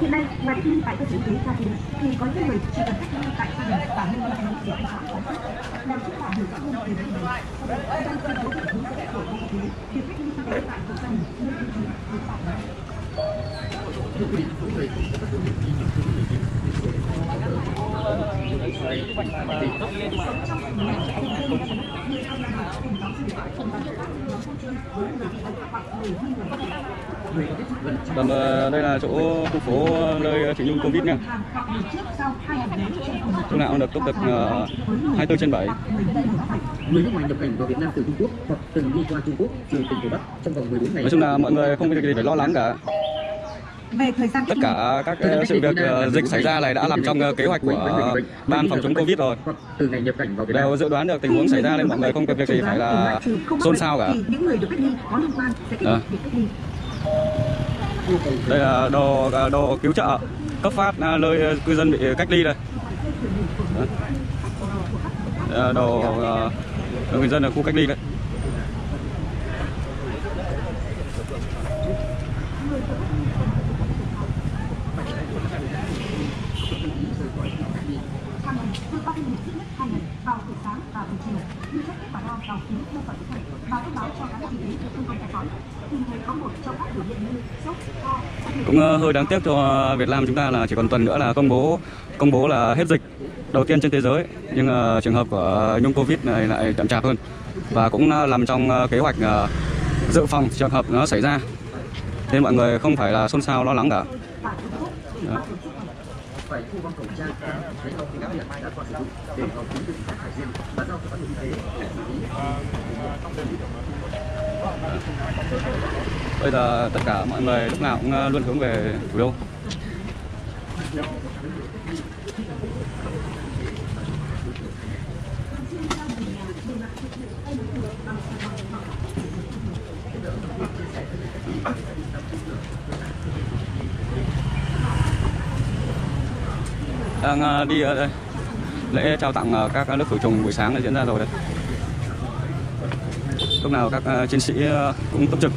Hiện nay, ngoài cách tại cơ sở y tế theo thì có những người chỉ cần cách ly tại gia đình và nơi lưu trú để họ có. Làm chúng ta hiểu rõ hơn về vấn này, trong khuôn khổ việc hướng dẫn của Bộ Y tế, việc cách ly y tế tại hộ gia đình, nơi lưu trú được bảo đảm. Còn ờ, đây là chỗ khu phố nơi chị Nhung Covid nha. Lúc nào cũng được túc ờ, 24 trên 7. người nước ngoài nhập cảnh vào Việt Nam từ Trung Quốc hoặc từng đi qua Trung Quốc từ tỉnh Hồ Bắc trong vòng 14 ngày. Nói chung là mọi người không có gì phải lo lắng cả. Về thời gian Tất cả các ờ, sự việc ờ, dịch xảy ra này đã nằm trong ờ, kế hoạch của ban phòng chống Covid rồi. Đều dự đoán được tình huống xảy ra nên mọi người không có việc gì phải là xôn xao cả. Ờ. ly. Đây là đồ ờ, đồ cứu trợ cấp phát ờ, nơi cư dân bị cách ly đây. Là đồ ờ, người dân ở khu cách ly đấy. Hàng ngày, tôi có thêm ít nhất hai lần vào buổi sáng và buổi chiều, như xét kết quả đo vào bộ phận kỹ thuật và thông báo cho cán bộ y tế được phân công theo dõi. Tìm thấy có một trong các biểu hiện như sốt, ho, cũng ờ, hơi đáng tiếc cho Việt Nam chúng ta là chỉ còn tuần nữa là công bố công bố là hết dịch đầu tiên trên thế giới. Nhưng ờ, trường hợp của nhung covid này lại chậm chạp hơn. Và cũng ờ, nằm trong kế hoạch ờ, dự phòng trường hợp nó xảy ra. Nên mọi người không phải là xôn xao lo lắng cả. Đó phải thu gom khẩu trang, giấy thì khi hiện đã qua sử dụng để phòng chống dịch phát hải riêng. Và giao cho cán bộ y tế xử lý. bây giờ tất cả mọi người lúc nào cũng ờ, luôn hướng về thủ đô. Đang à, đi ở đây. Lễ trao tặng à, các lớp khử trùng buổi sáng đã diễn ra rồi đấy. Lúc nào các chiến sĩ cũng túc trực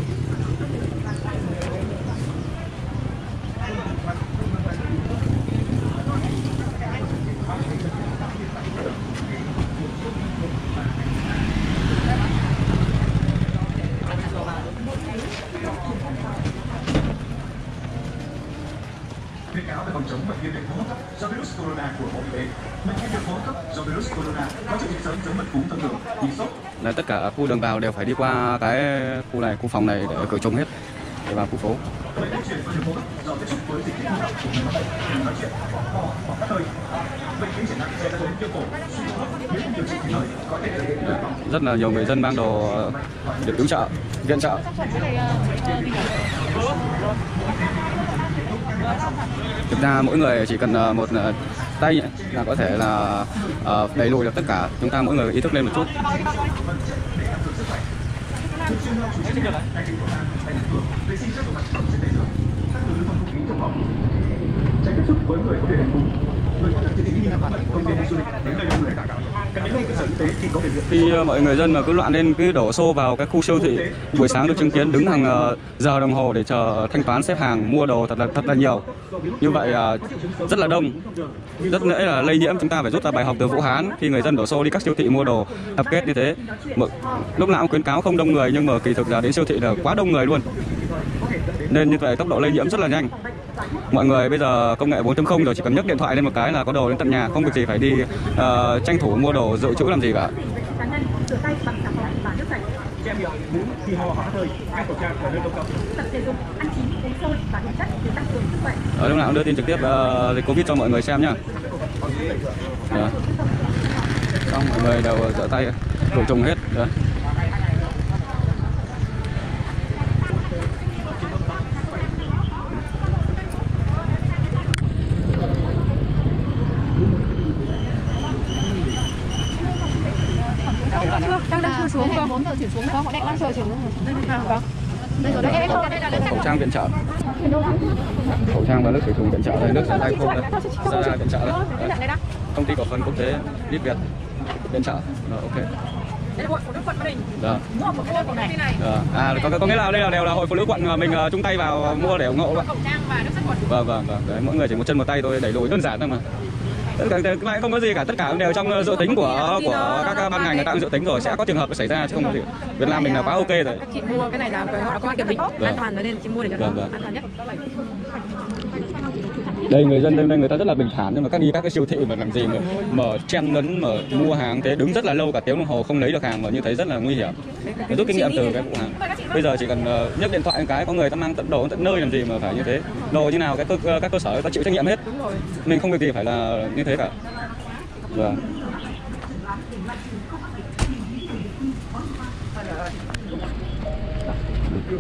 khuyến cáo về phòng chống bệnh viêm đường hô hấp cấp do virus corona của bộ y tế bệnh viêm đường hô hấp cấp do virus corona có triệu chứng sớm giống bệnh cúm thông thường như sốt là tất cả khu đường vào đều phải đi qua cái khu này, khu phòng này để khử trùng hết để vào khu phố. Rất là nhiều người dân mang đồ được cứu trợ, viện trợ. Thực ra mỗi người chỉ cần ờ, một ờ, tay là có thể là uh, đẩy lùi được tất cả. Chúng ta mỗi người ý thức lên một chút. tránh tiếp xúc với người có biểu hiện cùng người có thực hiện đi làm bệnh công viên du lịch đến nơi đông người cả cả khi ờ, mọi người dân mà cứ loạn lên, cứ đổ xô vào cái khu siêu thị, buổi sáng được chứng kiến đứng hàng ờ, giờ đồng hồ để chờ thanh toán xếp hàng, mua đồ thật là thật là nhiều. Như vậy ờ, rất là đông. Rất dễ là lây nhiễm, chúng ta phải rút ra bài học từ Vũ Hán. Khi người dân đổ xô đi các siêu thị mua đồ, tập kết như thế, Mà lúc nào cũng khuyến cáo không đông người, nhưng mà kỳ thực là đến siêu thị là quá đông người luôn. Nên như vậy tốc độ lây nhiễm rất là nhanh mọi người bây giờ công nghệ 4.0 rồi chỉ cần nhấc điện thoại lên một cái là có đồ đến tận nhà không việc gì phải đi uh, tranh thủ mua đồ dự trữ làm gì cả che miệng mũi khi ho hoặc hơi đeo khẩu trang ở nơi công cộng tập thể dục ăn chín uống sôi và điện chất để tăng cường sức khỏe Ở lúc nào cũng đưa tin trực tiếp uh, dịch Covid cho mọi người xem nhá. Đó. Xong mọi người đều rửa tay khử trùng hết. Đó. đang đang xuống vâng bốn giờ chuyển xuống có bọn em đang chờ chuyển xuống vâng đây rồi đấy không Khẩu trang viện trợ. Khẩu trang và nước khử trùng viện trợ đây, nước rửa tay khô đây. Zara viện trợ đây. Đấy. đây đó Công ty cổ phần quốc tế Lip Việt viện trợ. Rồi ok. Đây là hội phụ nữ quận Ba Đình. Dạ. Mua một cái này. Dạ. À có, có nghĩa là đây là đều là hội phụ nữ quận mình ờ, chung tay vào mua để ủng hộ bạn. Khẩu trang và nước sát khuẩn. Vâng vâng vâng. Đấy, mỗi người chỉ một chân một tay thôi đẩy lùi đơn giản thôi mà. Không có gì cả, tất cả đều trong ờ, dự tính của của các ban ngành người ta cũng dự tính rồi sẽ có trường hợp xảy ra chứ không có gì. Việt Nam mình là quá ok rồi. Các chị mua cái này là họ có kiểm định an toàn nên chị mua để cho nó Vâng, vâng. an toàn nhất đây người dân đây người ta rất là bình thản nhưng mà các đi các cái siêu thị mà làm gì mà mở chen lấn mở mua hàng thế đứng rất là lâu cả tiếng đồng hồ không lấy được hàng mà như thế rất là nguy hiểm. Phải rút kinh nghiệm từ cái vụ hàng. Bây giờ chỉ cần ờ, nhấc điện thoại một cái có người ta mang tận đồ tận nơi làm gì mà phải như thế. Đồ như nào cái cơ, các cơ sở ta chịu trách nhiệm hết. Mình không việc gì phải là như thế cả. Vâng. Ok,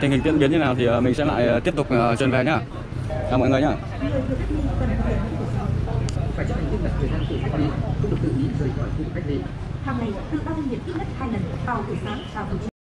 tình hình diễn biến như nào thì ờ, mình sẽ lại ờ, tiếp tục ờ, truyền về nhá. Chào mọi người nhá. phải chấp hành nghiêm ngặt thời gian tự cách ly không được tự ý rời khỏi khu cách ly hàng ngày tự đo thân nhiệt ít nhất hai lần vào buổi sáng và buổi